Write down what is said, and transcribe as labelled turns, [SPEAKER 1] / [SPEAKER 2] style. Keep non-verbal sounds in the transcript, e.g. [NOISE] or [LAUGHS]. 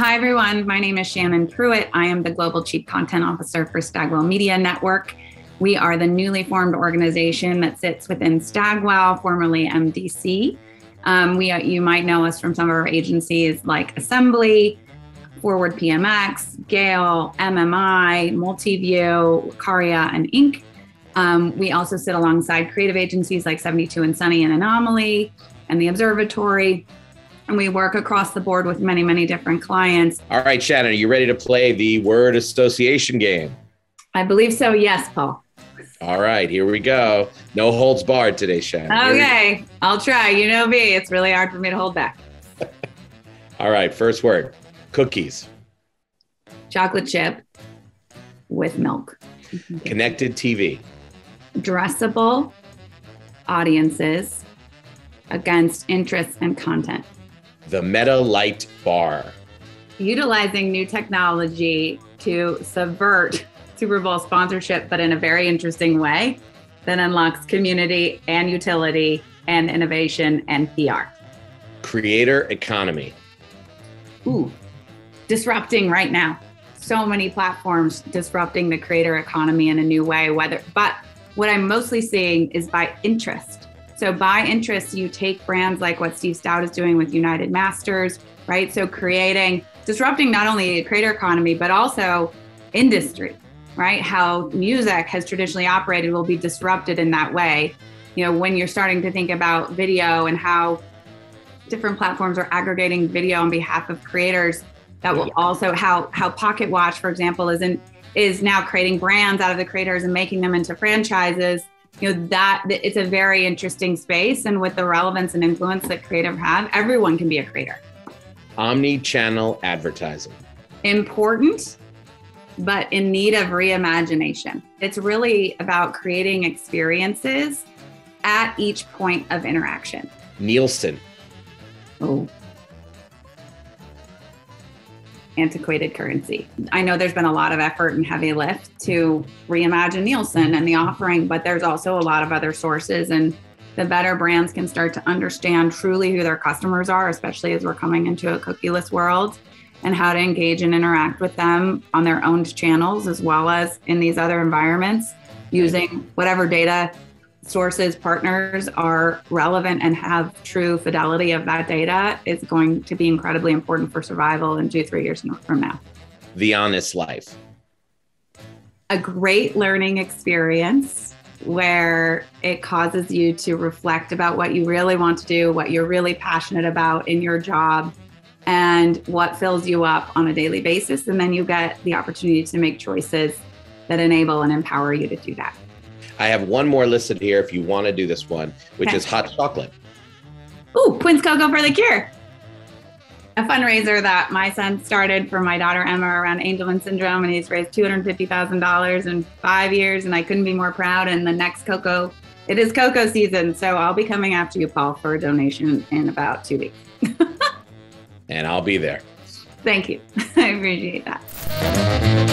[SPEAKER 1] Hi, everyone. My name is Shannon Pruitt. I am the Global Chief Content Officer for Stagwell Media Network. We are the newly formed organization that sits within Stagwell, formerly MDC. Um, we, you might know us from some of our agencies like Assembly, Forward PMX, Gale, MMI, Multiview, Locaria, and Ink. Um, we also sit alongside creative agencies like 72 and Sunny and Anomaly and the Observatory. And we work across the board with many, many different clients.
[SPEAKER 2] All right, Shannon, are you ready to play the word association game?
[SPEAKER 1] I believe so. Yes, Paul.
[SPEAKER 2] All right, here we go. No holds barred today, Shannon.
[SPEAKER 1] Okay, I'll try. You know me, it's really hard for me to hold back. [LAUGHS]
[SPEAKER 2] All right, first word cookies,
[SPEAKER 1] chocolate chip with milk, [LAUGHS]
[SPEAKER 2] connected TV,
[SPEAKER 1] addressable audiences against interests and content.
[SPEAKER 2] The Meta Lite Bar.
[SPEAKER 1] Utilizing new technology to subvert Super Bowl sponsorship, but in a very interesting way that unlocks community and utility and innovation and PR.
[SPEAKER 2] Creator economy.
[SPEAKER 1] Ooh, disrupting right now. So many platforms disrupting the creator economy in a new way, whether, but what I'm mostly seeing is by interest. So by interest, you take brands like what Steve Stoute is doing with United Masters, right? So creating, disrupting not only the creator economy, but also industry, right? How music has traditionally operated will be disrupted in that way. You know, when you're starting to think about video and how different platforms are aggregating video on behalf of creators, that will also how how Pocketwatch, for example, is in is now creating brands out of the creators and making them into franchises you know that it's a very interesting space. And with the relevance and influence that creative have everyone can be a creator.
[SPEAKER 2] Omni-channel advertising.
[SPEAKER 1] Important but in need of reimagination. It's really about creating experiences at each point of interaction.
[SPEAKER 2] Nielsen.
[SPEAKER 1] Oh antiquated currency. I know there's been a lot of effort and heavy lift to reimagine Nielsen and the offering, but there's also a lot of other sources and the better brands can start to understand truly who their customers are, especially as we're coming into a cookieless world and how to engage and interact with them on their own channels as well as in these other environments using whatever data sources, partners are relevant and have true fidelity of that data is going to be incredibly important for survival in two, three years from now.
[SPEAKER 2] The Honest Life.
[SPEAKER 1] A great learning experience where it causes you to reflect about what you really want to do, what you're really passionate about in your job, and what fills you up on a daily basis. And then you get the opportunity to make choices that enable and empower you to do that.
[SPEAKER 2] I have one more listed here if you want to do this one, which okay. is hot chocolate.
[SPEAKER 1] Ooh, Quinn's Cocoa for the Cure. A fundraiser that my son started for my daughter Emma around Angelman syndrome, and he's raised $250,000 in five years, and I couldn't be more proud. And the next cocoa, it is cocoa season, so I'll be coming after you, Paul, for a donation in about two weeks. [LAUGHS]
[SPEAKER 2] and I'll be there.
[SPEAKER 1] Thank you. [LAUGHS] I appreciate that.